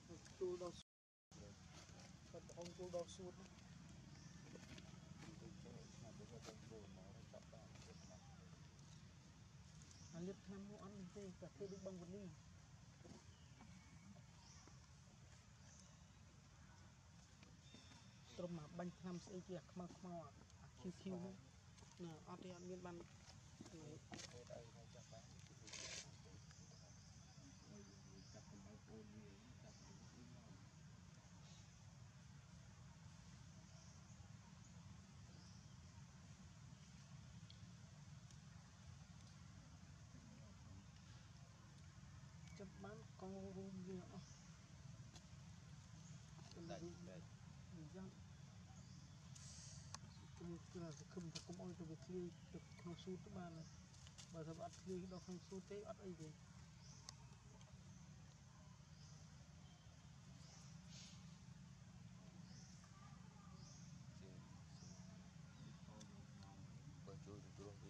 ចទៅចូលដល់គាត់បងចូលដល់សួតណាអាលៀបឆ្នាំមកអត់ទេតែធ្វើដូចបងវនីត្រឹមមកបាញ់ឆ្នាំស្អីជាខ្មៅខ្មៅអាឃីវឃីវហ្នឹងណាអត់ទេអត់មានបានចាប់បាន កងរួមវាអស់តែរូបនេះយ៉ាងគឺគឺសង្ឃឹមថាកុំអោយទៅវាធ្លាយទៅក្នុងស៊ូតទៅបានហើយបើថាអត់ធ្លាយដល់ក្នុងស៊ូតទេអត់អីទេបើជួយទៅទ្រោះវា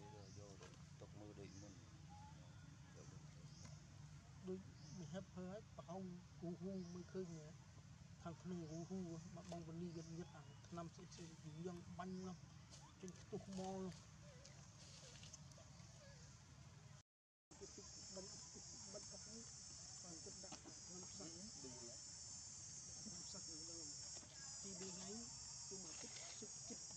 ហេបហើយប្រហោងគូហូមិនឃើញខាងក្នុងគូហូមកបងវនីយឹកយឹកអាឆ្នាំស្អិចស្អិចយើងបាញ់នោះចេញផ្ទុះមកនោះបិទបិទបិទបិទបានគិតដាក់ក្នុងផ្សាយឌីក្នុងផ្សាយនឹងទី2ថ្ងៃគឺមកគិតជិត